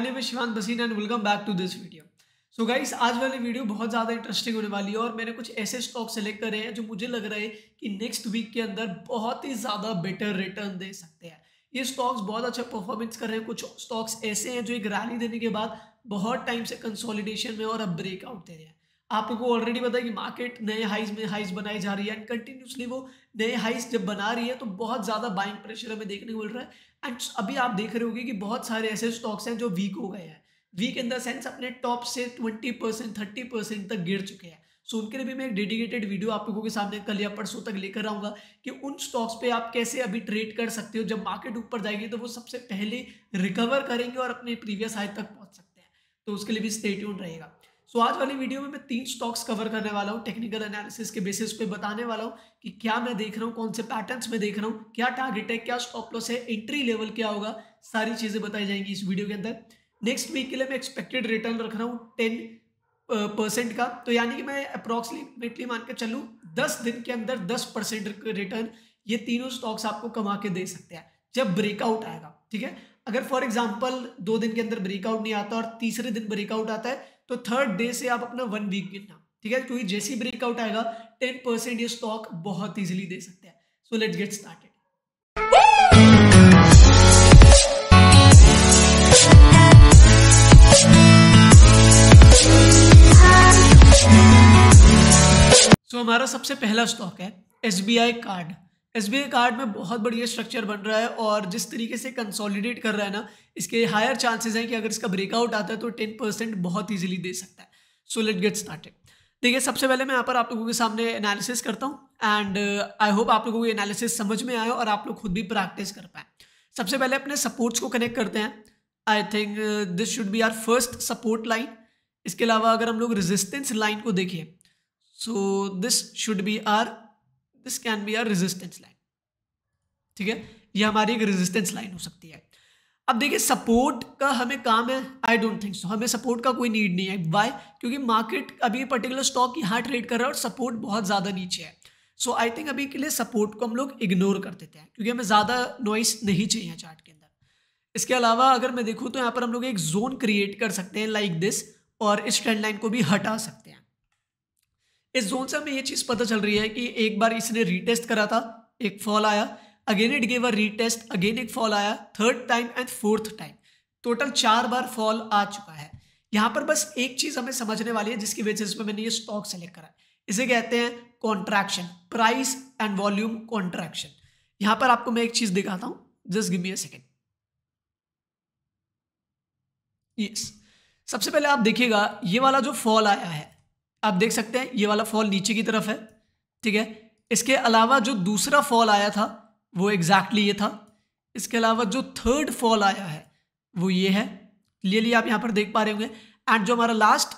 My name Shivan Baseen and welcome back to this video so guys आज वाली video बहुत ज़्यादा interesting होने वाली है और मैंने कुछ ऐसे स्टॉक सेलेक्ट करे हैं जो मुझे लग रहा है कि नेक्स्ट वीक के अंदर बहुत ही ज़्यादा बेटर रिटर्न दे सकते हैं। ये स्टॉक्स बहुत अच्छा परफॉर्मेंस कर रहे हैं। कुछ स्टॉक्स ऐसे हैं जो एक रैली देने के बाद बहुत टाइम से कंसोलिडेशन में और अब ब्रेकआउट दे रहे हैं। आप लोगों को ऑलरेडी पता है कि मार्केट नए हाइज में हाइज बनाई जा रही है एंड कंटिन्यूसली वो नए हाइज जब बना रही है तो बहुत ज़्यादा बाइंग प्रेशर हमें देखने को मिल रहा है। एंड अभी आप देख रहे होगे कि बहुत सारे ऐसे स्टॉक्स हैं जो वीक हो गए हैं। वीक इन द सेंस अपने टॉप से ट्वेंटी परसेंट थर्टी परसेंट तक गिर चुके हैं। सो उनके लिए भी मैं एक डेडिकेटेड वीडियो आप लोगों के सामने कल या परसों तक लेकर आऊँगा कि उन स्टॉक्स पे आप कैसे अभी ट्रेड कर सकते हो। जब मार्केट ऊपर जाएगी तो वो सबसे पहले रिकवर करेंगे और अपने प्रीवियस हाई तक पहुँच सकते हैं। तो उसके लिए भी स्टे ट्यून रहेगा सो आज वाली वीडियो में मैं तीन स्टॉक्स कवर करने वाला हूँ टेक्निकल एनालिसिस के बेसिस पे बताने वाला हूँ कि क्या मैं देख रहा हूँ, कौन से पैटर्न्स में देख रहा हूँ, क्या टारगेट है, क्या स्टॉप लॉस है एंट्री लेवल क्या होगा, सारी चीज़ें बताई जाएँगी इस वीडियो के अंदर। नेक्स्ट वीक के लिए मैं एक्सपेक्टेड रिटर्न रख रहा हूँ टेन परसेंट का। तो यानी कि मैं अप्रॉक्सीमेटली मान के चलूँ, दस दिन के अंदर दस परसेंट रिटर्न ये तीनों स्टॉक्स आपको कमा के दे सकते हैं, जब ब्रेकआउट आएगा, ठीक है? अगर फॉर एग्ज़ाम्पल दो दिन के अंदर ब्रेकआउट नहीं आता और तीसरे दिन ब्रेकआउट आता है तो थर्ड डे से आप अपना वन वीक गिनना ठीक है? क्योंकि जैसी ब्रेकआउट आएगा टेन परसेंट ये स्टॉक बहुत इजीली दे सकते हैं। So let's get started so so, हमारा सबसे पहला स्टॉक है S B I card S B I card में बहुत बढ़िया स्ट्रक्चर बन रहा है और जिस तरीके से कंसोलिडेट कर रहा है ना, इसके हायर चांसेस हैं कि अगर इसका ब्रेकआउट आता है तो टेन परसेंट बहुत ईजिली दे सकता है। सो लेट गेट स्टार्टेड देखिए, सबसे पहले मैं यहाँ पर आप लोगों के सामने एनालिसिस करता हूँ एंड आई होप आप लोगों को एनालिसिस समझ में आए और आप लोग खुद भी प्रैक्टिस कर पाए। सबसे पहले अपने सपोर्ट्स को कनेक्ट करते हैं। I think this should be our first support line इसके अलावा अगर हम लोग रेजिस्टेंस लाइन को देखें so this should be our this can be our resistance line ठीक है? ये हमारी एक रेजिस्टेंस लाइन हो सकती है। अब देखिए सपोर्ट का हमें काम है। आई डोंट थिंक सो हमें सपोर्ट का कोई नीड नहीं है। वाई क्योंकि मार्केट अभी पर्टिकुलर स्टॉक यहाँ ट्रेड कर रहा है और सपोर्ट बहुत ज़्यादा नीचे है। सो आई थिंक अभी के लिए सपोर्ट को हम लोग इग्नोर कर देते हैं, क्योंकि हमें ज़्यादा नॉइस नहीं चाहिए चार्ट के अंदर। इसके अलावा अगर मैं देखूँ तो यहाँ पर हम लोग एक जोन क्रिएट कर सकते हैं लाइक like दिस और इस ट्रेंड लाइन को भी हटा सकते हैं। इस जोन से हमें ये चीज़ पता चल रही है कि एक बार इसने रीटेस्ट करा था, एक फॉल आया again it gave a retest again एक फॉल आया third time and fourth time total चार बार फॉल आ चुका है। यहाँ पर बस एक चीज़ हमें समझने वाली है, जिसकी वजह से मैंने ये स्टॉक सेलेक्ट करा इसे कहते हैं contraction price and volume contraction यहाँ पर आपको मैं एक चीज़ दिखाता हूँ just give me a second yes सबसे पहले आप देखिएगा, ये वाला जो फॉल आया है आप देख सकते हैं, ये वाला फॉल नीचे की तरफ़ है, ठीक है? इसके अलावा जो दूसरा फॉल आया था, वो एग्जैक्टली ये था। इसके अलावा जो थर्ड फॉल आया है, वो ये है। क्लियरली आप यहाँ पर देख पा रहे होंगे। एंड जो हमारा लास्ट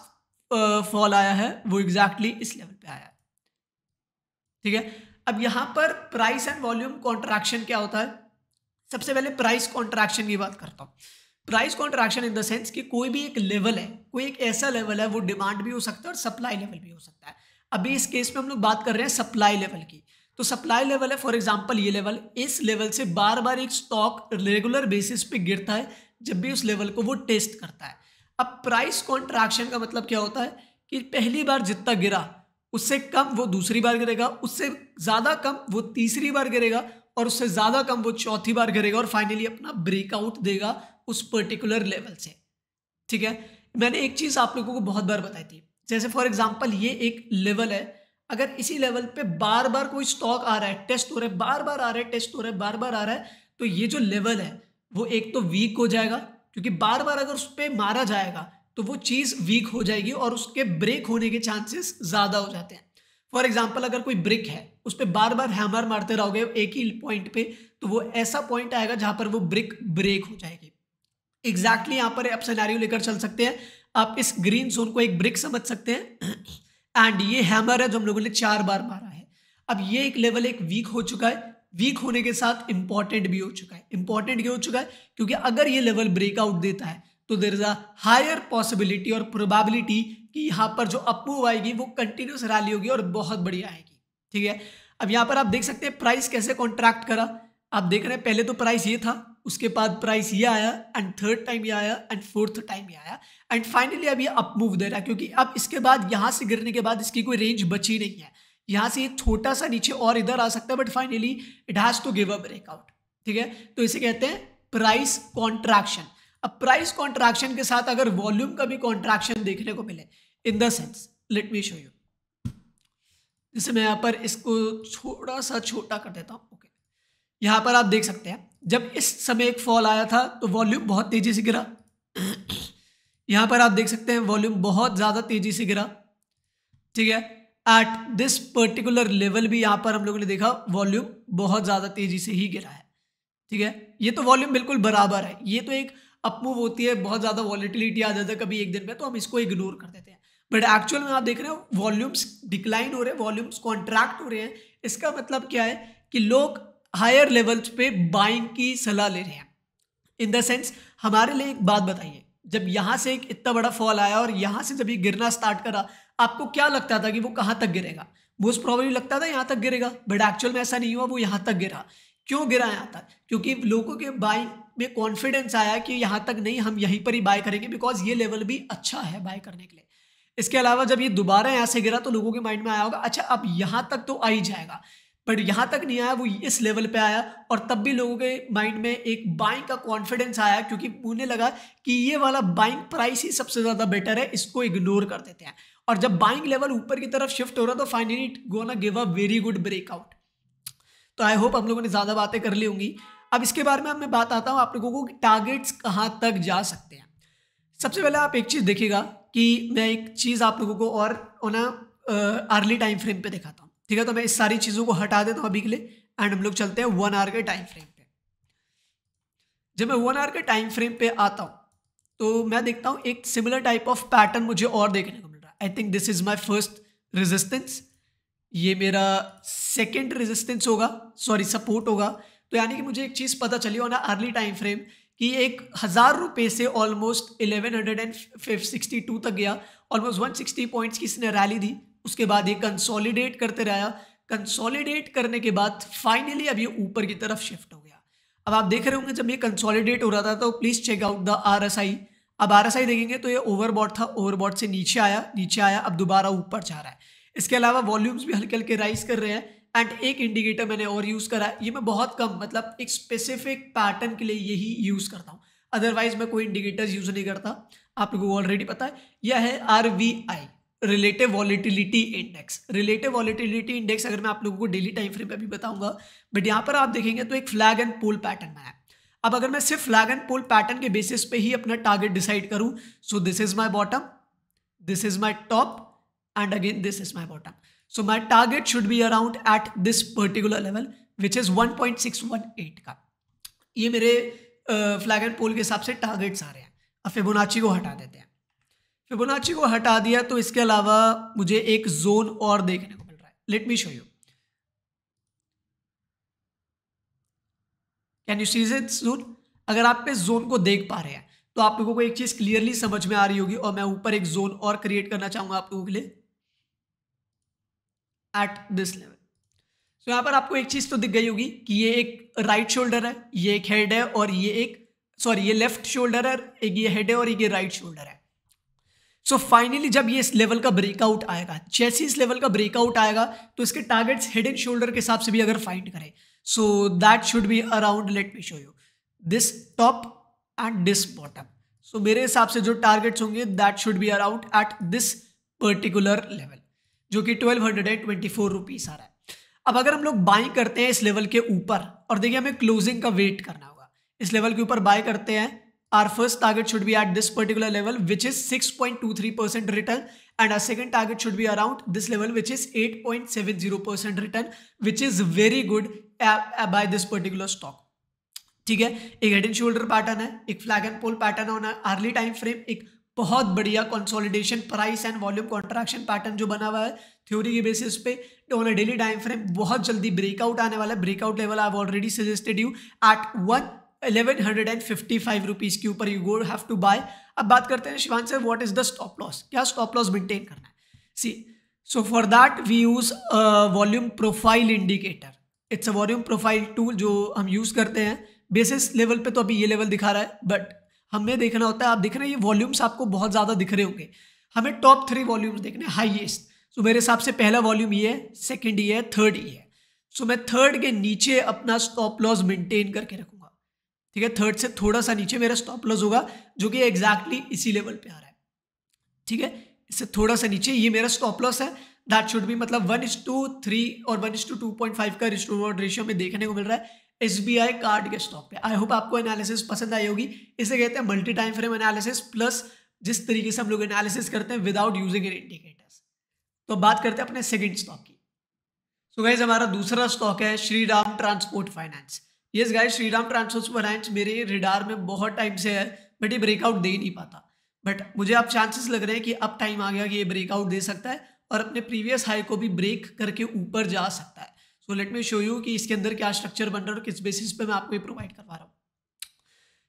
फॉल आया है, वो एग्जैक्टली इस लेवल पे आया। है ठीक है? अब यहाँ पर प्राइस एंड वॉल्यूम कॉन्ट्रैक्शन क्या होता है? सबसे पहले प्राइस कॉन्ट्रैक्शन की बात करता हूँ। Price contraction in the sense कि कोई भी एक लेवल है, कोई एक ऐसा लेवल है, वो डिमांड भी हो सकता है और सप्लाई लेवल भी हो सकता है। अभी इस केस में हम लोग बात कर रहे हैं सप्लाई लेवल की। तो सप्लाई लेवल है फॉर एग्ज़ाम्पल ये लेवल इस लेवल से बार बार एक स्टॉक रेगुलर बेसिस पे गिरता है, जब भी उस लेवल को वो टेस्ट करता है। अब प्राइस कॉन्ट्रैक्शन का मतलब क्या होता है कि पहली बार जितना गिरा, उससे कम वो दूसरी बार गिरेगा, उससे ज़्यादा कम वो तीसरी बार गिरेगा और उससे ज़्यादा कम वो चौथी बार गिरेगा और फाइनली अपना ब्रेकआउट देगा उस पर्टिकुलर लेवल से। ठीक है? मैंने एक चीज़ आप लोगों को बहुत बार बताई थी। जैसे फॉर एग्ज़ाम्पल ये एक लेवल है। अगर इसी लेवल पे बार बार कोई स्टॉक आ रहा है टेस्ट हो रहा है बार बार आ रहा है टेस्ट हो रहा है बार बार आ रहा है तो ये जो लेवल है, वो एक तो वीक हो जाएगा, क्योंकि बार बार अगर उस पर मारा जाएगा तो वो चीज़ वीक हो जाएगी और उसके ब्रेक होने के चांसेस ज़्यादा हो जाते हैं। फॉर एग्ज़ाम्पल अगर कोई ब्रिक है, उस पर बार बार हैमर मारते रहोगे एक ही पॉइंट पे तो वो ऐसा पॉइंट आएगा जहाँ पर वो ब्रिक ब्रेक हो जाएगी। एग्जैक्टली यहाँ पर आप सिनेरियो लेकर चल सकते हैं। आप इस ग्रीन जोन को एक ब्रिक समझ सकते हैं। एंड ये हैमर है जो हम लोगों ने चार बार मारा है। अब ये एक लेवल एक वीक हो चुका है। वीक होने के साथ इंपॉर्टेंट भी हो चुका है। इंपॉर्टेंट क्यों हो चुका है? क्योंकि अगर ये लेवल ब्रेकआउट देता है तो there is a higher possibility और प्रोबेबिलिटी कि यहाँ पर जो अपमूव आएगी, वो कंटिन्यूस रैली होगी और बहुत बढ़िया आएगी। ठीक है? अब यहाँ पर आप देख सकते हैं प्राइस कैसे कॉन्ट्रैक्ट करा। आप देख रहे हैं, पहले तो प्राइस ये था। उसके बाद प्राइस ये आया एंड थर्ड टाइम ये आया एंड फोर्थ टाइम ये आया एंड फाइनली अब ये अप मूव दे रहा है क्योंकि अब इसके बाद यहाँ से गिरने के बाद इसकी कोई रेंज बची नहीं है। यहाँ से ये छोटा सा नीचे और इधर आ सकता है but finally it has to give a breakout ठीक है? तो इसे कहते हैं प्राइस कॉन्ट्रैक्शन अब प्राइस कॉन्ट्रैक्शन के साथ अगर वॉल्यूम का भी कॉन्ट्रैक्शन देखने को मिले in the sense let me show you जैसे मैं यहाँ पर इसको थोड़ा सा छोटा कर देता हूँ ओके यहाँ पर आप देख सकते हैं जब इस समय एक फॉल आया था तो वॉल्यूम बहुत तेज़ी से गिरा। यहाँ पर आप देख सकते हैं वॉल्यूम बहुत ज़्यादा तेज़ी से गिरा। ठीक है? एट दिस पर्टिकुलर लेवल भी यहाँ पर हम लोगों ने देखा वॉल्यूम बहुत ज़्यादा तेज़ी से ही गिरा है। ठीक है? ये तो वॉल्यूम बिल्कुल बराबर है। ये तो एक अपमूव होती है, बहुत ज़्यादा वॉलिटिलिटी आ जाता है कभी एक दिन में तो हम इसको इग्नोर कर देते हैं। बट एक्चुअल में आप देख रहे हो वॉल्यूम्स डिक्लाइन हो रहे हैं वॉल्यूम्स कॉन्ट्रैक्ट हो रहे हैं। इसका मतलब क्या है कि लोग हायर लेवल्स पे बाइंग की सलाह ले रहे हैं। इन द सेंस हमारे लिए एक बात बताइए, जब यहाँ से एक इतना बड़ा फॉल आया और यहाँ से जब ये गिरना स्टार्ट करा, आपको क्या लगता था कि वो कहाँ तक गिरेगा? मोस्ट प्रॉब्लली लगता था यहाँ तक गिरेगा बट एक्चुअल में ऐसा नहीं हुआ, वो यहाँ तक गिरा। क्यों गिरा यहाँ तक? क्योंकि लोगों के बाइंग में कॉन्फिडेंस आया कि यहाँ तक नहीं, हम यहीं पर ही बाय करेंगे बिकॉज़ ये लेवल भी अच्छा है बाय करने के लिए। इसके अलावा जब ये दोबारा यहाँ से गिरा तो लोगों के माइंड में आया होगा अच्छा अब यहाँ तक तो आ ही जाएगा। बट यहाँ तक नहीं आया, वो इस लेवल पे आया और तब भी लोगों के माइंड में एक बाइंग का कॉन्फिडेंस आया क्योंकि उन्हें लगा कि ये वाला बाइंग प्राइस ही सबसे ज़्यादा बेटर है, इसको इग्नोर कर देते हैं। और जब बाइंग लेवल ऊपर की तरफ़ शिफ्ट हो रहा तो finally it gonna give a very good breakout तो आई होप हम लोगों ने ज़्यादा बातें कर ली होंगी। अब इसके बारे में अब मैं बात आता हूँ आप लोगों को टारगेट्स कहाँ तक जा सकते हैं। सबसे पहले आप एक चीज़ देखिएगा कि मैं एक चीज़ आप लोगों को और ना अर्ली टाइम फ्रेम पे दिखाता हूँ। ठीक है तो मैं इस सारी चीज़ों को हटा देता हूँ अभी के लिए एंड हम लोग चलते हैं वन आवर के टाइम फ्रेम पे। जब मैं वन आवर के टाइम फ्रेम पे आता हूँ तो मैं देखता हूँ एक सिमिलर टाइप ऑफ़ पैटर्न मुझे और देखने को मिल रहा है। I think this is my first resistance ये मेरा सेकेंड रेजिस्टेंस होगा सॉरी सपोर्ट होगा। तो यानी कि मुझे एक चीज़ पता चली हो ना अर्ली टाइम फ्रेम कि एक हज़ार रुपये से almost eleven hundred and sixty two तक गया। ऑलमोस्ट वन सिक्सटी पॉइंट्स की इसने रैली दी। उसके बाद ये कंसोलिडेट करते रहा कंसोलिडेट करने के बाद फाइनली अब ये ऊपर की तरफ़ शिफ्ट हो गया। अब आप देख रहे होंगे, जब ये कंसोलिडेट हो रहा था तो please check out the R S I अब आर एस आई देखेंगे तो ये ओवरबॉट था ओवरबॉट से नीचे आया नीचे आया, अब दोबारा ऊपर जा रहा है। इसके अलावा वॉल्यूम्स भी हल्के हल्के राइज कर रहे हैं एंड एक इंडिकेटर मैंने और यूज़ करा है ये मैं बहुत कम मतलब एक स्पेसिफिक पैटर्न के लिए यही यूज़ करता हूँ। अदरवाइज़ मैं कोई इंडिकेटर्स यूज़ नहीं करता। आप लोगों को ऑलरेडी पता है, यह है R V I relative volatility index relative volatility index अगर मैं आप लोगों को डेली टाइम फ्रेम पे भी बताऊँगा बट यहाँ पर आप देखेंगे तो एक फ्लैग एंड पोल पैटर्न में है। अब अगर मैं सिर्फ़ फ्लैग एंड पोल पैटर्न के बेसिस पे ही अपना टारगेट डिसाइड करूँ so this is my bottom this is my top and again this is my bottom. So my target should be around at this particular level, which is 1.618 का। ये मेरे flag and पोल के हिसाब से targets आ रहे हैं। अब फिबोनाची को हटा देते हैं। फिबोनाची को हटा दिया तो इसके अलावा मुझे एक जोन और देखने को मिल रहा है। Let me show you can you see it zone अगर आप इस जोन को देख पा रहे हैं तो आप लोगों को एक चीज़ क्लियरली समझ में आ रही होगी और मैं ऊपर एक जोन और क्रिएट करना चाहूँगा आप लोगों के लिए। एट दिस लेवल सो यहाँ पर आपको एक चीज़ तो दिख गई होगी कि ये एक राइट right शोल्डर है, ये एक हेड है और ये एक सॉरी ये लेफ़्ट शोल्डर है, एक ये हेड है और एक ये राइट right शोल्डर है। सो so फाइनली जब ये इस लेवल का ब्रेकआउट आएगा, जैसे ही इस लेवल का ब्रेकआउट आएगा तो इसके टारगेट्स हेड एंड शोल्डर के हिसाब से भी अगर फाइंड करें so that should be around let me show you this top and this bottom so मेरे हिसाब से जो टारगेट्स होंगे that should be around at this particular level जो कि twelve hundred and twenty four rupees आ रहा है। अब अगर हम लोग बाई करते हैं इस लेवल के ऊपर, और देखिए हमें क्लोजिंग का वेट करना होगा। इस लेवल के ऊपर बाय करते हैं this particular level which is six point two three percent return and our second target should be around this level which is eight point seven zero percent return which is very good buy this particular stock ठीक है? एक head and shoulder pattern है, एक flag and pole pattern होना early time frame एक बहुत बढ़िया consolidation price and volume contraction pattern जो बना हुआ है थ्योरी के बेसिस पे on a daily time frame बहुत जल्दी ब्रेकआउट आने वाला है breakout level I already suggested you at one eleven hundred and fifty five rupees के ऊपर you go have to buy अब बात करते हैं Shivan sir what is the stop loss क्या स्टॉप लॉस मेंटेन करना है? See so for that we use volume profile indicator it's a volume profile tool जो हम यूज़ करते हैं। बेसिस लेवल पे तो अभी ये लेवल दिखा रहा है बट हमें देखना होता है आप देख रहे हैं ये वॉल्यूम्स आपको बहुत ज़्यादा दिख रहे होंगे। हमें टॉप थ्री वॉल्यूम्स देखने हाईएस्ट सो मेरे हिसाब से पहला वॉल्यूम ये है सेकंड ये है थर्ड ये है। सो so, मैं थर्ड के नीचे अपना स्टॉप लॉस मेंटेन करके रखूँगा। ठीक है? थर्ड से थोड़ा सा नीचे मेरा स्टॉप लॉस होगा, जो कि एग्जैक्टली exactly इसी लेवल पे आ रहा है। ठीक है? इससे थोड़ा सा नीचे ये मेरा स्टॉप लॉस है। दैट शुड भी मतलब वन इज़ टू थ्री और one is to two point five का रिस्टोवर्ड रेशियो में देखने को मिल रहा है। एस बी आई कार्ड के स्टॉक पे। आई होप आपको एनालिसिस पसंद आई होगी। इसे कहते हैं multi time frame analysis plus जिस तरीके से हम लोग एनालिसिस करते हैं विदाउट यूजिंग एन इंडिकेटर्स तो बात करते हैं अपने सेकेंड स्टॉक की। सो so गाइज़ हमारा दूसरा स्टॉक है Shri Ram transport finance yes guys Shri Ram transport finance मेरे रिडार में बहुत टाइम से है बट ये ब्रेकआउट दे नहीं पाता। बट मुझे अब चांसेस लग रहे हैं कि अब टाइम आ गया कि ये ब्रेकआउट दे सकता है और अपने प्रीवियस हाई को भी ब्रेक करके ऊपर जा सकता है। So let me show you कि इसके अंदर क्या स्ट्रक्चर बन रहा है और किस बेसिस पे मैं आपको ये प्रोवाइड करवा रहा हूँ।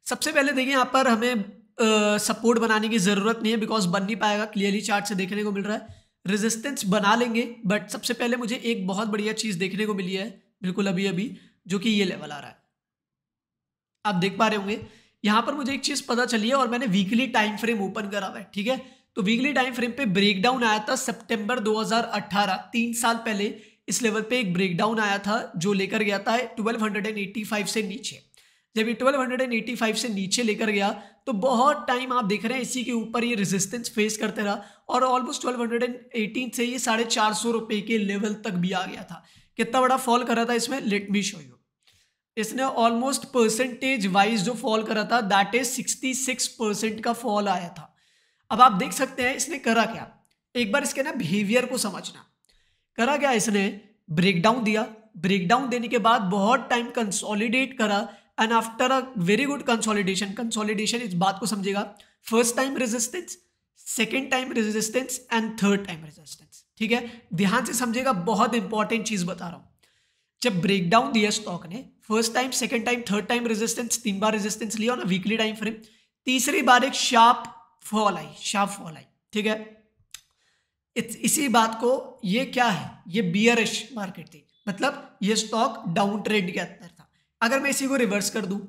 सबसे पहले देखिए यहाँ पर हमें सपोर्ट uh, बनाने की ज़रूरत नहीं है बिकॉज़ बन नहीं पाएगा। क्लियरली चार्ट से देखने को मिल रहा है। रेजिस्टेंस बना लेंगे बट सबसे पहले मुझे एक बहुत बढ़िया चीज़ देखने को मिली है बिल्कुल अभी अभी जो कि ये लेवल आ रहा है। आप देख पा रहे होंगे, यहाँ पर मुझे एक चीज़ पता चली है और मैंने वीकली टाइम फ्रेम ओपन करा हुआ है, ठीक है? तो वीकली टाइम फ्रेम पे ब्रेकडाउन आया था सितंबर 2018 तीन साल पहले इस लेवल पे एक ब्रेकडाउन आया था, जो लेकर गया था 1285 से नीचे। जब ये 1285 से नीचे लेकर गया तो बहुत टाइम आप देख रहे हैं, इसी के ऊपर ये रेजिस्टेंस फेस करते रहा और ऑलमोस्ट 1218 से ये साढ़े चार सौ रुपये के लेवल तक भी आ गया था। कितना बड़ा फॉल करा था इसमें? लेट मी शो यू इसने ऑलमोस्ट परसेंटेज वाइज जो फॉल करा था that is sixty six percent का फॉल आया था। अब आप देख सकते हैं इसने करा क्या? एक बार इसके ना बिहेवियर को समझना। करा क्या इसने? ब्रेकडाउन दिया। ब्रेकडाउन देने के बाद बहुत टाइम कंसोलिडेट करा। And after a very good consolidation consolidation इस बात को समझेगा। First time resistance second time resistance and third time resistance ठीक है? ध्यान से समझेगा बहुत इंपॉर्टेंट चीज़ बता रहा हूँ। जब ब्रेकडाउन दिया स्टॉक ने first time second time third time resistance तीन बार रेजिस्टेंस लिया ना वीकली टाइम फ्रेम तीसरी बार एक शार्प फॉल आई शार्प फॉल आई, ठीक है? इसी बात को, ये क्या है? ये बियरिश मार्केट थी। मतलब ये स्टॉक डाउन ट्रेंड के अंदर था। अगर मैं इसी को रिवर्स कर दूँ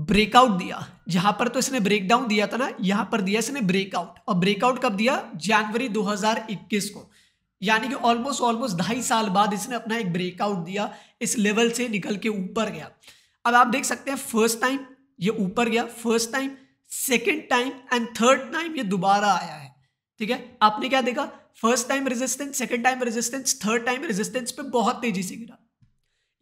ब्रेकआउट दिया। जहाँ पर तो इसने ब्रेकडाउन दिया था ना, यहाँ पर दिया इसने ब्रेकआउट और ब्रेकआउट कब दिया? जनवरी 2021 को। यानी कि ऑलमोस्ट ऑलमोस्ट ढाई साल बाद इसने अपना एक ब्रेकआउट दिया, इस लेवल से निकल के ऊपर गया। अब आप देख सकते हैं फ़र्स्ट टाइम ये ऊपर गया first time second time and third time ये दोबारा आया है। ठीक है? आपने क्या देखा? First time resistance second time resistance third time resistance पे बहुत तेज़ी से गिरा।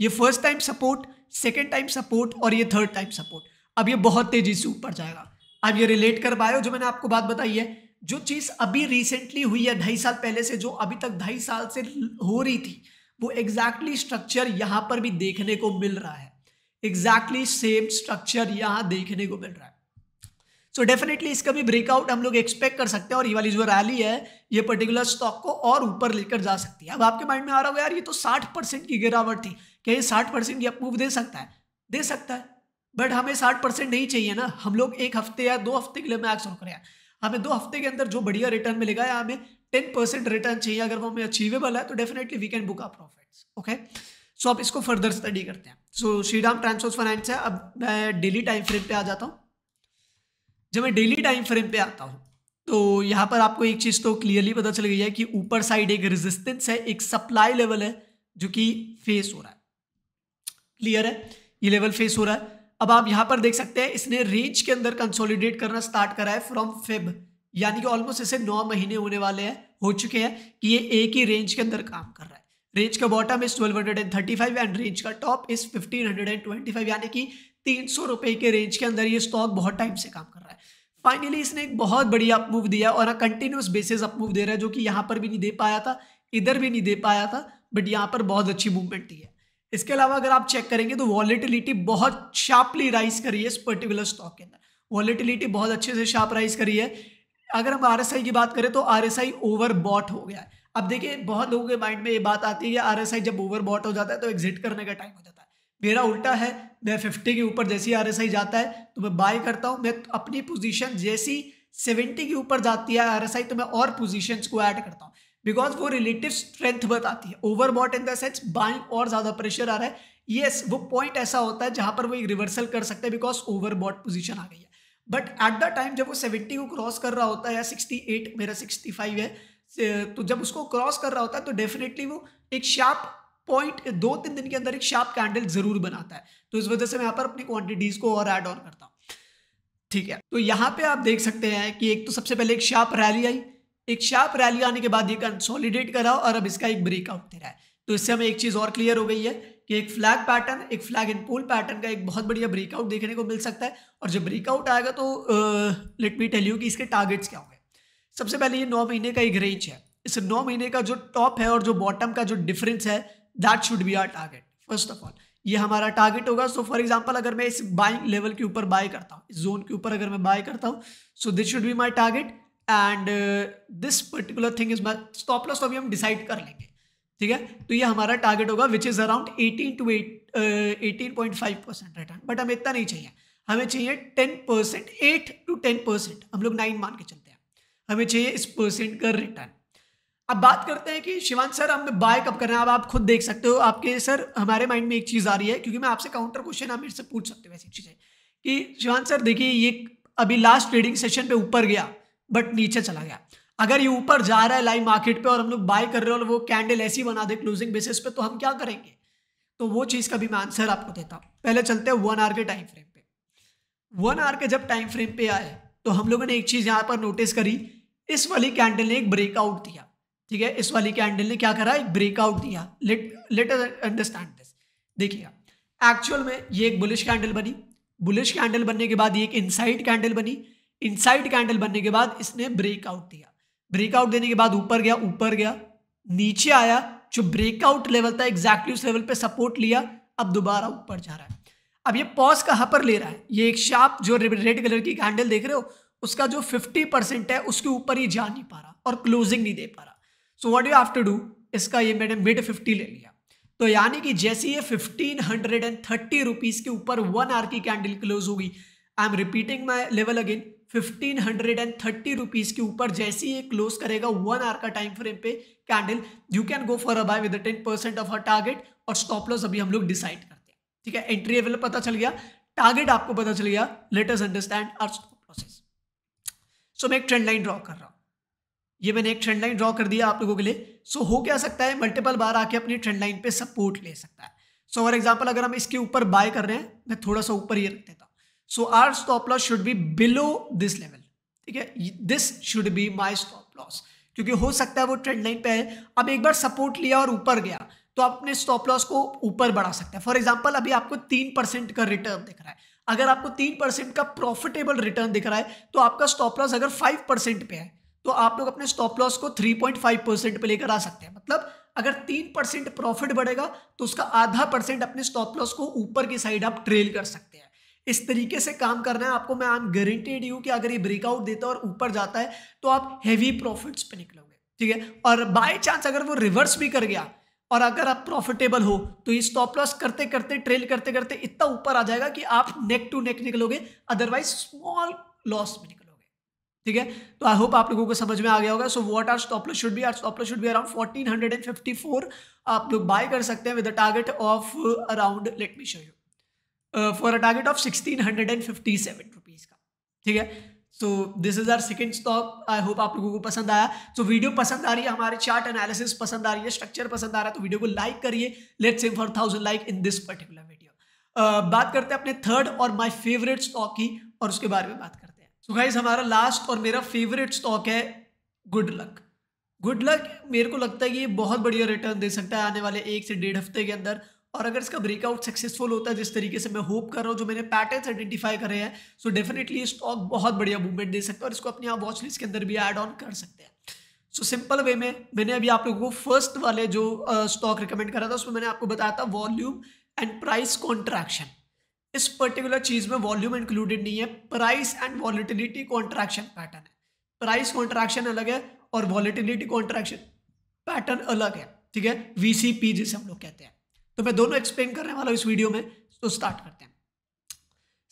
ये first time support second time support और ये थर्ड टाइम सपोर्ट अब ये बहुत तेज़ी से ऊपर जाएगा। अब ये रिलेट कर पाए जो मैंने आपको बात बताई है। जो चीज़ अभी रिसेंटली हुई है, ढाई साल पहले से जो अभी तक ढाई साल से हो रही थी, वो एग्जैक्टली स्ट्रक्चर यहाँ पर भी देखने को मिल रहा है। एग्जैक्टली सेम स्ट्रक्चर यहाँ देखने को मिल रहा है। सो so डेफिनेटली इसका भी ब्रेकआउट हम लोग एक्सपेक्ट कर सकते हैं और ये वाली जो रैली है, ये पर्टिकुलर स्टॉक को और ऊपर लेकर जा सकती है। अब आपके माइंड में आ रहा होगा, यार ये तो साठ परसेंट की गिरावट थी। क्या ये साठ परसेंट की दे सकता है, दे सकता है बट हमें साठ परसेंट नहीं चाहिए ना। हम लोग एक हफ़्ते या दो हफ़्ते के लिए मैक्स रुक रहे हैं हमें दो हफ़्ते के अंदर जो बढ़िया रिटर्न मिलेगा, या हमें टेन परसेंट रिटर्न चाहिए, अगर वो हमें अचीवेबल है तो definitely we can book our profits okay so आप इसको फर्दर स्टडी करते हैं। सो श्रीराम ट्रांसपोर्ट फाइनेंस है। अब मैं डेली टाइम फ्रेम पे आ जाता हूँ। जब मैं डेली टाइम फ्रेम पे आता हूँ तो यहाँ पर आपको एक चीज़ तो क्लियरली पता चल गई है कि ऊपर साइड एक रेजिस्टेंस है, एक सप्लाई लेवल है, जो कि फेस हो रहा है। क्लियर है? ये लेवल फेस हो रहा है। अब आप यहाँ पर देख सकते हैं, इसने रेंज के अंदर कंसोलिडेट करना स्टार्ट करा है फ्रॉम फेब यानी कि ऑलमोस्ट इसे नौ महीने होने वाले हैं, हो चुके हैं कि ये एक ही रेंज के अंदर काम कर रहा है। रेंज का bottom is twelve hundred and thirty five and range का top is fifteen hundred and twenty five यानी कि तीन सौ रुपए के रेंज के अंदर ये स्टॉक बहुत टाइम से काम कर रहा है। फाइनली इसने एक बहुत बढ़िया अपमूव दिया और कंटिन्यूस बेसिस अपमूव दे रहा है, जो कि यहाँ पर भी नहीं दे पाया था, इधर भी नहीं दे पाया था बट यहाँ पर बहुत अच्छी मूवमेंट दी है इसके अलावा अगर आप चेक करेंगे तो वॉलिटिलिटी बहुत शार्पली राइज करी है इस पर्टिकुलर स्टॉक के अंदर। वॉलिटिलिटी बहुत अच्छे से शार्प राइज करी है। अगर हम आरएसआई की बात करें तो आर ओवर बॉट हो गया है। अब देखिए, बहुत लोगों के माइंड में ये बात आती है कि आरएसआई जब ओवर बॉट हो जाता है तो एग्जिट करने का टाइम हो जाता है। मेरा उल्टा है, मैं फिफ्टी के ऊपर जैसी आर जाता है तो मैं बाय करता हूँ, मैं अपनी पोजिशन जैसी सेवेंटी के ऊपर जाती है आरएसआई तो मैं और पोजिशन को ऐड करता हूँ। बिकॉज़ वो रिलेटिव स्ट्रेंथ बताती है. Over bought in the sense buying और ज़्यादा प्रेशर आ रहा है. यस वो पॉइंट ऐसा होता है जहाँ पर वो एक रिवर्सल कर सकते हैं बिकॉज़ ओवरबॉट पोजीशन आ गई है. बट एट द टाइम जब वो सेवेंटी को क्रॉस कर रहा होता है या सिक्सटी एट मेरा सिक्सटी फाइव है तो जब उसको क्रॉस कर रहा होता है तो डेफिनेटली वो एक शार्प पॉइंट दो तीन दिन के अंदर एक शार्प कैंडल ज़रूर बनाता है. तो इस वजह से मैं यहाँ पर अपनी क्वांटिटीज को और एड ऑन करता हूँ. ठीक है. तो यहाँ पे आप देख सकते हैं कि एक तो सबसे पहले एक शार्प रैली आई. एक शार्प रैली आने के बाद ये कंसोलिडेट करा और अब इसका एक ब्रेकआउट दे रहा है। तो इससे हमें एक चीज़ और क्लियर हो गई है कि एक फ्लैग पैटर्न एक फ्लैग इन पोल पैटर्न का एक बहुत बढ़िया ब्रेकआउट देखने को मिल सकता है। और जब ब्रेकआउट आएगा तो लेट मी टेल यू कि इसके टारगेट्स क्या होंगे। सबसे पहले ये नौ महीने का एक रेंज है। इस नौ महीने का जो टॉप है और जो बॉटम का जो डिफरेंस है that should be our target first of all ये हमारा टारगेट होगा। सो फॉर एग्ज़ाम्पल अगर मैं इस बाइंग लेवल के ऊपर बाय करता हूँ, इस जोन के ऊपर अगर मैं बाय करता हूँ so this should be my target and this particular thing is my stop loss तो अभी हम डिसाइड कर लेंगे। ठीक है? तो ये हमारा टारगेट होगा which is around eighteen to eight eighteen point five percent return but हमें इतना नहीं चाहिए। हमें चाहिए ten percent eight to ten percent हम लोग नाइन मान के चलते हैं। हमें चाहिए इस परसेंट का रिटर्न अब बात करते हैं कि शिवान सर हम बाय कब कर रहे हैं? अब आप खुद देख सकते हो। आपके सर, हमारे माइंड में एक चीज़ आ रही है, क्योंकि मैं आपसे काउंटर क्वेश्चन आप मेरे से पूछ सकते हो ऐसी चीज़ें। कि शिवान सर, देखिए, ये अभी लास्ट ट्रेडिंग सेशन पे ऊपर गया। बट नीचे चला गया। अगर ये ऊपर जा रहा है लाइव मार्केट पे और हम लोग बाय कर रहे हो और वो कैंडल ऐसी बना दे क्लोजिंग बेसिस पे तो हम क्या करेंगे? तो वो चीज़ का भी मैं आंसर आपको देता हूँ। पहले चलते हैं वन आवर के टाइम फ्रेम पे। वन आवर के जब टाइम फ्रेम पे आए तो हम लोगों ने एक चीज़ यहाँ पर नोटिस करी, इस वाली कैंडल ने एक ब्रेकआउट दिया। ठीक है? इस वाली कैंडल ने क्या करा? एक ब्रेकआउट दिया। लेट लेट अंडरस्टैंड दिस देखिएगा एक्चुअल में ये एक बुलिश कैंडल बनी। बुलिश कैंडल बनने के बाद ये एक इनसाइड कैंडल बनी। इनसाइड कैंडल बनने के बाद इसने ब्रेकआउट दिया। ब्रेकआउट देने के बाद ऊपर गया ऊपर गया, नीचे आया, जो ब्रेकआउट लेवल था एग्जैक्टली उस लेवल पे सपोर्ट लिया, अब दोबारा ऊपर जा रहा है। अब ये पॉज कहाँ पर ले रहा है? ये एक शार्प जो रेड कलर की कैंडल देख रहे हो, उसका जो 50 परसेंट है, उसके ऊपर ही जा नहीं पा रहा और क्लोजिंग नहीं दे पा रहा। So what you have to do इसका ये मैंने मिड फिफ्टी ले लिया। तो यानी कि जैसे ये fifteen hundred and thirty rupees के ऊपर वन आर की कैंडल क्लोज होगी I am repeating my level again fifteen hundred and thirty rupees के ऊपर जैसे ही क्लोज करेगा वन आवर का टाइम फ्रेम पे candle you can go for a buy with ten percent of a target और stop loss अभी हम लोग डिसाइड करते हैं। ठीक है? एंट्री लेवल पता चल गया। टारगेट आपको पता चल गया। Let us understand our stop losses so मैं एक ट्रेंड लाइन ड्रॉ कर रहा हूँ। ये मैंने एक ट्रेंड लाइन ड्रॉ कर दिया आप लोगों के लिए। सो so, हो क्या सकता है? मल्टीपल बार आके अपनी ट्रेंड लाइन पे सपोर्ट ले सकता है। सो फॉर एग्ज़ाम्पल अगर हम इसके ऊपर बाय कर रहे हैं मैं थोड़ा सा ऊपर ही रख देता हूँ। So our stop loss should be below this level ठीक है? This should be my stop loss क्योंकि हो सकता है वो ट्रेंड लाइन पे है। अब एक बार सपोर्ट लिया और ऊपर गया तो आप अपने स्टॉप लॉस को ऊपर बढ़ा सकते हैं। फॉर एग्ज़ाम्पल अभी आपको तीन परसेंट का रिटर्न दिख रहा है। अगर आपको तीन परसेंट का प्रॉफिटेबल रिटर्न दिख रहा है तो आपका स्टॉप लॉस अगर फाइव परसेंट पे है तो आप लोग अपने स्टॉप लॉस को थ्री पॉइंट फाइव परसेंट पे लेकर आ सकते हैं। मतलब अगर तीन परसेंट प्रॉफिट बढ़ेगा तो उसका आधा परसेंट अपने स्टॉप लॉस को ऊपर की साइड आप ट्रेल कर सकते हैं। इस तरीके से काम करना है, आपको मैं आई एम गारंटेड यू कि अगर ये ब्रेकआउट देता है और ऊपर जाता है तो आप हैवी प्रॉफिट्स पे निकलोगे, ठीक है? और बाय चांस अगर वो रिवर्स भी कर गया, और अगर आप प्रॉफिटेबल हो तो ये स्टॉप लॉस करते करते ट्रेल करते करते इतना ऊपर आ जाएगा कि आप नेक टू नेक निकलोगे अदरवाइज़ स्मॉल लॉस में निकलोगे, ठीक है? तो आई होप आप लोगों को समझ में आ गया होगा। So what our stop loss should be our stop loss should be around fourteen hundred and fifty four आप लोग बाय कर सकते हैं with target of around let me show you for a target of sixteen hundred and fifty seven rupees का। ठीक है? So this is our second stock I hope आप लोगों को पसंद आया। तो वीडियो पसंद आ रही है, हमारे चार्ट एनालिसिस पसंद आ रही है स्ट्रक्चर पसंद आ रहा है तो वीडियो को लाइक करिए। Let's aim for thousand like in this particular video बात करते हैं अपने थर्ड और माई फेवरेट स्टॉक की, और उसके बारे में बात करते हैं। सो so गाइज़ हमारा लास्ट और मेरा फेवरेट स्टॉक है गुड लक गुड लक मेरे को लगता है कि ये बहुत बढ़िया रिटर्न दे सकता है आने वाले एक से डेढ़ हफ़्ते के अंदर। और अगर इसका ब्रेकआउट सक्सेसफुल होता है, जिस तरीके से मैं होप कर रहा हूँ, जो मैंने पैटर्न आइडेंटिफाई करे हैं सो डेफिनेटली स्टॉक बहुत बढ़िया मूवमेंट दे सकता है और इसको अपने आप वॉच लिस्ट के अंदर भी ऐड ऑन कर सकते हैं। सो सिंपल वे में मैंने अभी आप लोगों को फ़र्स्ट वाले जो स्टॉक रिकमेंड करा था, उसमें मैंने आपको बताया था वॉल्यूम एंड प्राइस कॉन्ट्रैक्शन इस पर्टिकुलर चीज़ में वॉल्यूम इंक्लूडेड नहीं है price and volatility contraction pattern है। प्राइस कॉन्ट्रैक्शन अलग है और वॉलिटिलिटी कॉन्ट्रैक्शन पैटर्न अलग है, ठीक है? वीसीपी जिसे हम लोग कहते हैं। तो मैं दोनों एक्सप्लेन करने वाला हूँ इस वीडियो में तो स्टार्ट करते हैं।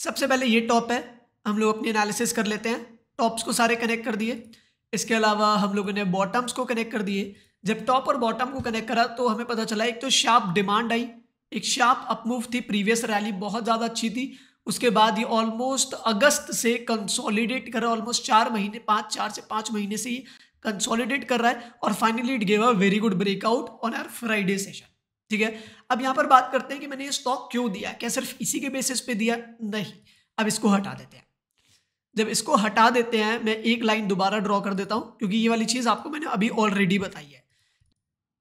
सबसे पहले ये टॉप है, हम लोग अपनी एनालिसिस कर लेते हैं। टॉप्स को सारे कनेक्ट कर दिए। इसके अलावा हम लोगों ने बॉटम्स को कनेक्ट कर दिए। जब टॉप और बॉटम को कनेक्ट करा तो हमें पता चला, एक तो शार्प डिमांड आई, एक शार्प अपमूव थी प्रीवियस रैली बहुत ज़्यादा अच्छी थी। उसके बाद ये ऑलमोस्ट अगस्त से कंसोलिडेट कर रहा है ऑलमोस्ट चार महीने, पाँच, चार से पाँच महीने से ये कंसोलिडेट कर रहा है। और finally it gave a very good breakout on our Friday session ठीक है? अब यहाँ पर बात करते हैं कि मैंने ये स्टॉक क्यों दिया क्या सिर्फ़ इसी के बेसिस पे दिया? नहीं। अब इसको हटा देते हैं। जब इसको हटा देते हैं, मैं एक लाइन दोबारा ड्रॉ कर देता हूँ, क्योंकि ये वाली चीज़ आपको मैंने अभी ऑलरेडी बताई है।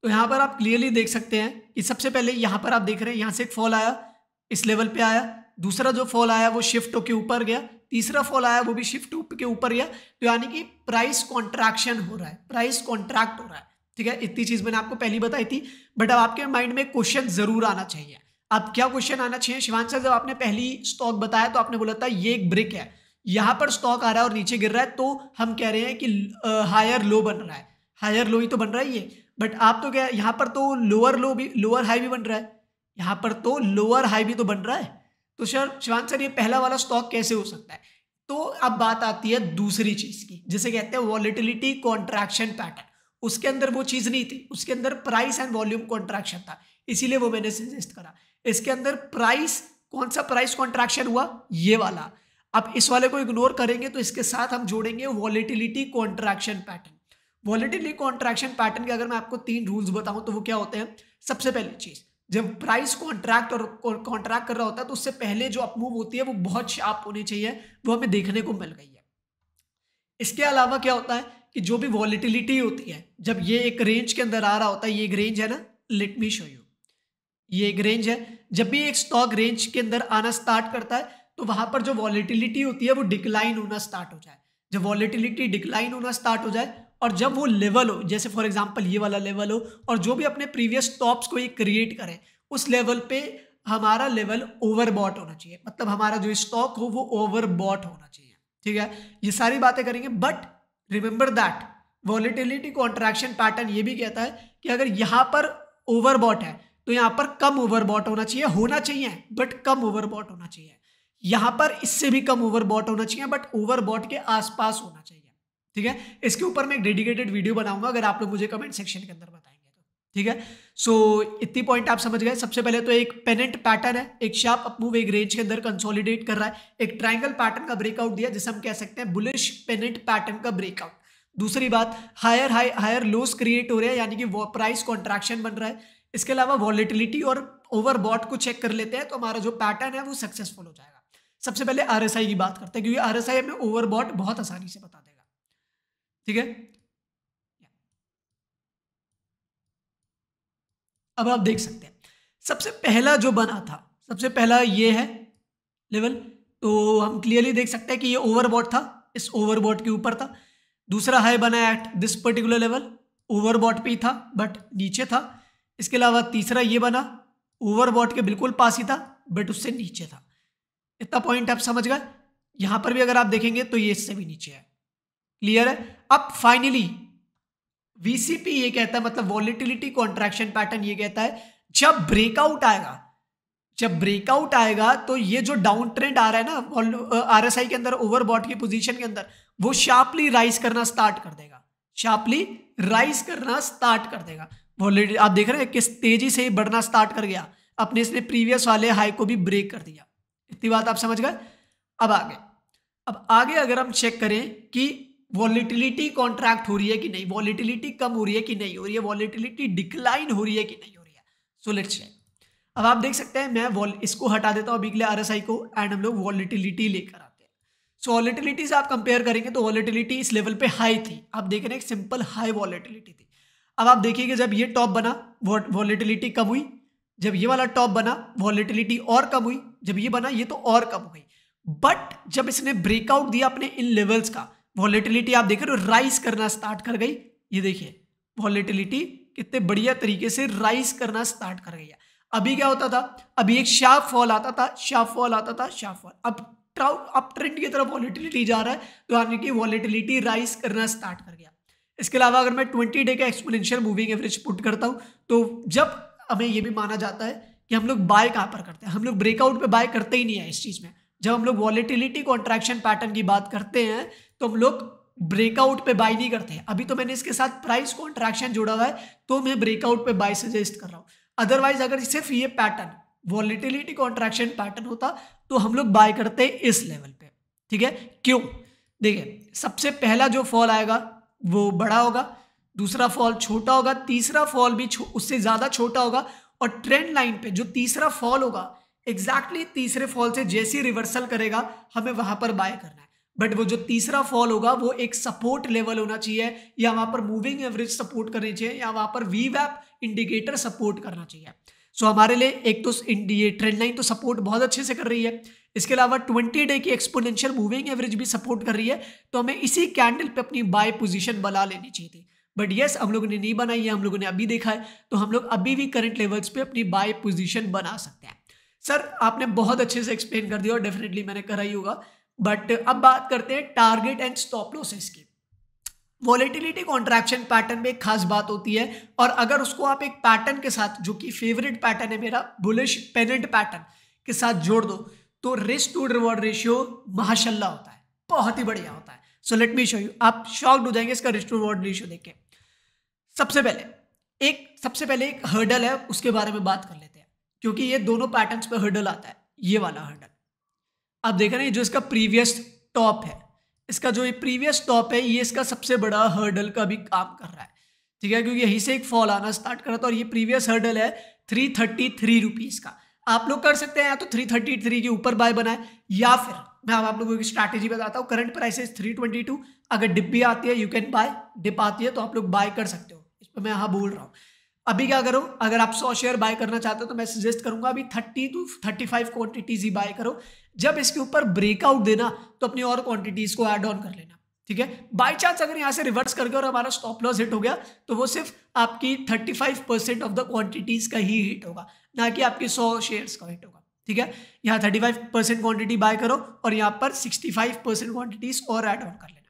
तो यहाँ पर आप क्लियरली देख सकते हैं कि सबसे पहले यहाँ पर आप देख रहे हैं, यहाँ से एक फॉल आया, इस लेवल पे आया। दूसरा जो फॉल आया, वो शिफ्ट के ऊपर गया। तीसरा फॉल आया, वो भी शिफ्ट के ऊपर गया। तो यानी कि प्राइस कॉन्ट्रैक्शन हो रहा है। प्राइस कॉन्ट्रैक्ट हो रहा है। ठीक है? इतनी चीज़ मैंने आपको पहली बताई थी बट अब आपके माइंड में क्वेश्चन ज़रूर आना चाहिए। अब क्या क्वेश्चन आना चाहिए? शिवान सर, जब आपने पहली स्टॉक बताया तो आपने बोला था, ये एक ब्रिक है। यहाँ पर स्टॉक आ रहा है और नीचे गिर रहा है तो हम कह रहे हैं कि हायर लो बन रहा है। हायर लो ही तो बन रहा है ये। बट आप तो क्या, यहाँ पर तो लोअर लो भी लोअर हाई भी बन रहा है। यहाँ पर तो लोअर हाई भी तो बन रहा है। तो सर शिवान सर, ये पहला वाला स्टॉक कैसे हो सकता है? तो अब बात आती है दूसरी चीज़ की, जिसे कहते हैं वॉलिटिलिटी कॉन्ट्रैक्शन पैटर्न उसके अंदर वो चीज़ नहीं थी। उसके अंदर प्राइस एंड वॉल्यूम कॉन्ट्रैक्शन था। इसीलिए वो मैंने सजेस्ट करा। इसके अंदर प्राइस कौन सा प्राइस कॉन्ट्रैक्शन हुआ? ये वाला। अब इस वाले को इग्नोर करेंगे तो इसके साथ हम जोड़ेंगे volatility contraction pattern volatility contraction pattern के अगर मैं आपको तीन रूल्स बताऊँ तो वो क्या होते हैं? सबसे पहली चीज़, जब प्राइस कॉन्ट्रैक्ट और कॉन्ट्रैक्ट कर रहा होता है तो उससे पहले जो अपमूव होती है वो बहुत शार्प होनी चाहिए, वो हमें देखने को मिल गई है। इसके अलावा क्या होता है? कि जो भी वॉलिटिलिटी होती है, जब ये एक रेंज के अंदर आ रहा होता है, ये एक रेंज है ना? लेट मी शो यू ये एक रेंज है। जब भी एक स्टॉक रेंज के अंदर आना स्टार्ट करता है तो वहाँ पर जो वॉलिटिलिटी होती है, वो डिक्लाइन होना स्टार्ट हो जाए। जब वॉलिटिलिटी डिक्लाइन होना स्टार्ट हो जाए, और जब वो लेवल हो, जैसे फॉर एग्ज़ाम्पल ये वाला लेवल हो, और जो भी अपने प्रीवियस टॉप्स को ये क्रिएट करें, उस लेवल पे हमारा लेवल ओवरबॉट होना चाहिए। मतलब हमारा जो स्टॉक हो, वो ओवरबॉट होना चाहिए। ठीक है? ये सारी बातें करेंगे but remember that volatility contraction pattern ये भी कहता है कि अगर यहाँ पर ओवरबॉट है तो यहाँ पर कम ओवरबॉट होना चाहिए होना चाहिए बट कम ओवरबॉट होना चाहिए। यहाँ पर इससे भी कम ओवरबॉट होना चाहिए बट ओवरबॉट के आसपास होना चाहिए। ठीक है? इसके ऊपर मैं एक डेडिकेटेड वीडियो बनाऊँगा, अगर आप लोग मुझे कमेंट सेक्शन के अंदर बताएँगे तो ठीक है? सो so, इतनी पॉइंट आप समझ गए। सबसे पहले तो एक पेनेंट पैटर्न है एक शार्प अपमूव एक रेंज के अंदर कंसोलिडेट कर रहा है। एक ट्राइंगल पैटर्न का ब्रेकआउट दिया जिसे हम कह सकते हैं बुलिश पेनेंट पैटर्न का ब्रेकआउट दूसरी बात higher high higher lows create हो रहे हैं यानी कि प्राइस कॉन्ट्रैक्शन बन रहा है। इसके अलावा वॉलिटिलिटी और ओवरबॉट को चेक कर लेते हैं तो हमारा जो पैटर्न है वो सक्सेसफुल हो जाएगा। सबसे पहले आरएसआई की बात करते हैं क्योंकि आरएसआई हमें ओवरबॉट बहुत आसानी से बता देगा। ठीक है? अब आप देख सकते हैं। सबसे पहला जो बना था, सबसे पहला ये है लेवल तो हम क्लियरली देख सकते हैं कि ये ओवरबॉट था, इस ओवरबॉट के ऊपर था। दूसरा हाई बना at this particular level overbought पे ही था बट नीचे था। इसके अलावा तीसरा ये बना ओवरबॉट के बिल्कुल पास ही था बट उससे नीचे था। इतना पॉइंट आप समझ गए? यहाँ पर भी अगर आप देखेंगे तो ये इससे भी नीचे है। क्लियर है? अब फाइनली वीसीपी ये कहता है मतलब वॉलिटिलिटी कॉन्ट्रैक्शन पैटर्न ये कहता है, जब ब्रेकआउट आएगा, जब ब्रेकआउट आएगा तो ये जो डाउन ट्रेंड आ रहा है ना आरएसआई के अंदर ओवरबॉट की पोजीशन के अंदर, वो शार्पली राइज करना स्टार्ट कर देगा। शार्पली राइज करना स्टार्ट कर देगा। वॉलिटिलिटी आप देख रहे हैं, किस तेज़ी से बढ़ना स्टार्ट कर गया। अपने इसने प्रीवियस वाले हाई को भी ब्रेक कर दिया। इतनी बात आप समझ गए? अब आगे। अब आगे अगर हम चेक करें कि वॉलिटिलिटी कॉन्ट्रैक्ट हो रही है कि नहीं? वॉलिटिलिटी कम हो रही है कि नहीं हो रही है? वॉलिटिलिटी डिक्लाइन हो रही है कि नहीं हो रही है? सो लेट्स चेक अब आप देख सकते हैं, मैं इसको हटा देता हूँ अभी के लिए आरएसआई को एंड हम लोग वॉलिटिलिटी लेकर आते हैं। सो वॉलिटिलिटी से आप कंपेयर करेंगे तो वॉलिटिलिटी इस लेवल पे हाई थी। आप देख रहे हैं सिंपल हाई वॉलिटिलिटी थी। अब आप देखिएगा, जब ये टॉप बना वॉलिटिलिटी कम हुई। जब ये वाला टॉप बना वॉलिटिलिटी और कम हुई। जब ये बना, ये तो और कम हुई बट जब इसने ब्रेकआउट दिया अपने इन लेवल्स का वॉलेटिलिटी आप देख रहे हो राइज करना स्टार्ट कर गई। ये देखिए वॉलेटिलिटी कितने बढ़िया तरीके से राइज करना स्टार्ट कर गई अभी क्या होता था? अभी एक शार्प फॉल आता था शार्प फॉल आता था शार्प फॉल अब अप ट्रेंड की तरफ़ वॉलेटिलिटी जा रहा है तो यानी कि वॉलेटिलिटी राइज करना स्टार्ट कर गया। इसके अलावा अगर मैं ट्वेंटी डे का एक्सपोनेंशियल मूविंग एवरेज पुट करता हूँ तो जब हमें यह भी माना जाता है कि हम लोग बाय कहाँ पर करते हैं? हम लोग ब्रेकआउट पे बाय करते ही नहीं है इस चीज़ में। जब हम लोग वॉलेटिलिटी कॉन्ट्रैक्शन पैटर्न की बात करते हैं तो हम लोग ब्रेकआउट पे बाय नहीं करते। हैं अभी तो मैंने इसके साथ प्राइस कॉन्ट्रैक्शन जोड़ा हुआ है तो मैं ब्रेकआउट पे बाय सजेस्ट कर रहा हूँ। अदरवाइज़ अगर सिर्फ़ ये पैटर्न वॉलिटिलिटी कॉन्ट्रैक्शन पैटर्न होता तो हम लोग बाय करते इस लेवल पे। ठीक है? क्यों? देखिए, सबसे पहला जो फॉल आएगा, वो बड़ा होगा, दूसरा फॉल छोटा होगा, तीसरा फॉल भी उससे ज़्यादा छोटा होगा, और ट्रेंड लाइन पे जो तीसरा फॉल होगा एग्जैक्टली exactly तीसरे फॉल से जैसी रिवर्सल करेगा, हमें वहाँ पर बाय करना है। बट वो जो तीसरा फॉल होगा वो एक सपोर्ट लेवल होना चाहिए। या वहाँ पर मूविंग एवरेज सपोर्ट करनी चाहिए या वहाँ पर वी वैप इंडिकेटर सपोर्ट करना चाहिए। सो so, हमारे लिए एक तो ये ट्रेंड लाइन तो सपोर्ट बहुत अच्छे से कर रही है। इसके अलावा 20 डे की एक्सपोनेंशियल मूविंग एवरेज भी सपोर्ट कर रही है। तो हमें इसी कैंडल पे अपनी बाय पोजीशन बना लेनी चाहिए थी। बट यस हम लोगों ने नहीं बनाई है हम लोगों ने अभी देखा है। तो हम लोग अभी भी करंट लेवल्स पे अपनी बाय पोजीशन बना सकते हैं। सर आपने बहुत अच्छे से एक्सप्लेन कर दिया और डेफिनेटली मैंने करा ही होगा। बट अब बात करते हैं टारगेट एंड स्टॉप लॉसेस की। वॉलेटिलिटी कॉन्ट्रैक्शन पैटर्न में एक खास बात होती है, और अगर उसको आप एक पैटर्न के साथ, जो कि फेवरेट पैटर्न है मेरा बुलिश पेनेंट पैटर्न के साथ जोड़ दो तो रिस्क टू रिवॉर्ड रेशियो माशाल्लाह होता है, बहुत ही बढ़िया होता है। So let me show you आप शॉक्ड हो जाएँगे इसका रिस्क टू रिवॉर्ड रेशियो देख सबसे पहले, एक, सबसे पहले एक हर्डल है, उसके बारे में बात कर लेते हैं, क्योंकि ये दोनों पैटर्न्स पे हर्डल आता है, ये वाला हर्डल आप देख रहे हैं जो इसका प्रीवियस टॉप है, इसका जो ये प्रीवियस टॉप है, ये इसका सबसे बड़ा हर्डल का भी काम कर रहा है। ठीक है, क्योंकि यहीं से एक फॉल आना स्टार्ट करा था और ये प्रीवियस हर्डल है थ्री थर्टी थ्री रुपीज़ का। आप लोग कर सकते हैं या तो थ्री थर्टी थ्री के ऊपर बाय बनाए, या फिर मैं आप लोगों की स्ट्रैटेजी बताता हूँ current price three twenty two अगर डिप भी आती है यू कैन बाय डिप आती है तो आप लोग बाय कर सकते हो। इस पर मैं यहाँ बोल रहा हूँ। अभी क्या करो, अगर आप सौ शेयर बाय करना चाहते हो तो मैं सजेस्ट करूँगा अभी thirty to thirty five quantities he buy करो। जब इसके ऊपर ब्रेकआउट देना तो अपनी और क्वांटिटीज को ऐड ऑन कर लेना। ठीक है? बाई चांस अगर यहाँ से रिवर्स करके और हमारा स्टॉप लॉस हिट हो गया तो वो सिर्फ़ आपकी thirty five percent of the quantities का ही हिट होगा, ना कि आपके सौ शेयर्स का हिट होगा। ठीक है? यहाँ thirty five percent quantity buy करो और यहाँ पर सिक्सटी फाइव परसेंट क्वांटिटीज और ऐड ऑन कर लेना।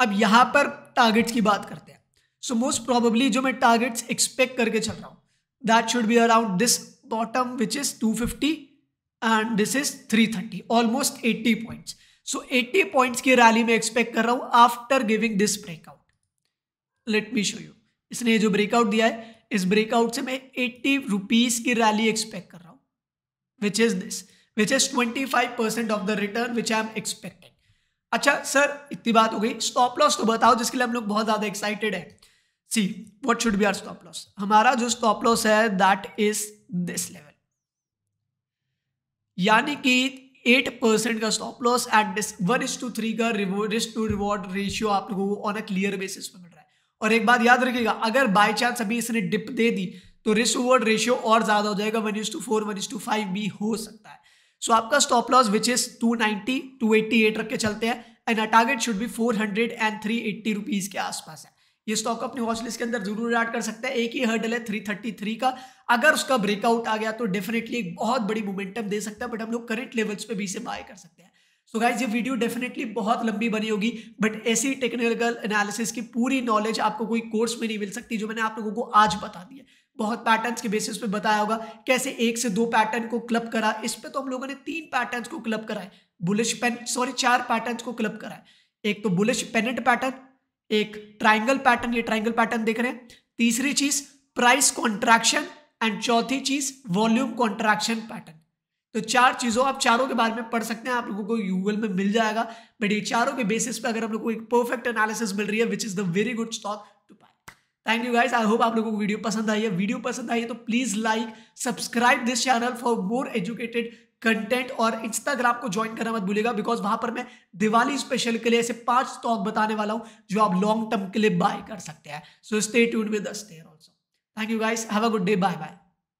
अब यहाँ पर टारगेट्स की बात करते हैं। सो मोस्ट प्रोबेबली जो मैं टारगेट्स एक्सपेक्ट करके चल रहा हूँ that should be around this bottom which is two fifty and this is three thirty almost eighty points so eighty points की रैली में एक्सपेक्ट कर रहा हूँ after giving this breakout let me show you इसने जो breakout दिया है, इस ब्रेकआउट से मैं एट्टी रुपीज़ की रैली एक्सपेक्ट कर रहा हूँ which is this which is twenty five percent of the return which I am expected अच्छा सर इतनी बात हो गई। स्टॉप लॉस तो बताओ, जिसके लिए हम लोग बहुत ज़्यादा एक्साइटेड है। See what should be our stop loss हमारा जो स्टॉप लॉस है दैट इज़ दिस लेवल यानी कि एट परसेंट का stop loss this one is to three का रिस्क टू रिवॉर्ड रेशियो आप लोगों को ऑन अ क्लियर बेसिस पे मिल रहा है। और एक बात याद रखिएगा अगर बाई चांस अभी इसने डिप दे दी तो रिस्क रिवॉर्ड रेशियो और ज़्यादा हो जाएगा one is to four one is to five भी हो सकता है। सो so, आपका stop loss which is two ninety two eighty eight रख के चलते हैं and a target should be four hundred and three eighty rupees के आसपास है। ये स्टॉक अपनी वॉच लिस्ट के अंदर ज़रूर ऐड कर सकते हैं। एक ही हर्डल है 333 का। अगर उसका ब्रेकआउट आ गया तो डेफिनेटली एक बहुत बड़ी मोमेंटम दे सकता है बट हम लोग करंट लेवल्स पे भी इसे बाय कर सकते हैं। सो so गाइज़ ये वीडियो डेफिनेटली बहुत लंबी बनी होगी बट ऐसी टेक्निकल एनालिसिस की पूरी नॉलेज आपको कोई कोर्स में नहीं मिल सकती, जो मैंने आप लोगों को आज बता दी है। बहुत पैटर्न्स के बेसिस पे बताया होगा, कैसे एक से दो पैटर्न को क्लब करा, इस पे तो हम लोगों ने तीन पैटर्न्स को क्लब करा है। बुलिश पेन सॉरी चार पैटर्न्स को क्लब करा है। एक तो बुलिश पेनेंट पैटर्न एक ट्राइंगल पैटर्न ये ट्राइंगल पैटर्न देख रहे हैं। तीसरी चीज़ प्राइस कॉन्ट्रैक्शन एंड चौथी चीज़ वॉल्यूम कॉन्ट्रैक्शन पैटर्न तो चार चीज़ों आप चारों के बारे में पढ़ सकते हैं, आप लोगों को गूगल में मिल जाएगा बट ये चारों के बेसिस पे अगर हम लोग को एक परफेक्ट एनालिसिस मिल रही है which is the very good stock to buy thank you guys I hope आप लोगों को वीडियो पसंद आई है। वीडियो पसंद आई है तो please like subscribe this channel for more educated content और इंस्टाग्राम को ज्वाइन करना मत भूलिएगा बिकॉज़ वहाँ पर मैं दिवाली स्पेशल के लिए ऐसे पाँच स्टॉक बताने वाला हूँ, जो आप लॉन्ग टर्म के लिए बाय कर सकते हैं। So stay tune with also Thank you guys. Have a good day. Bye bye.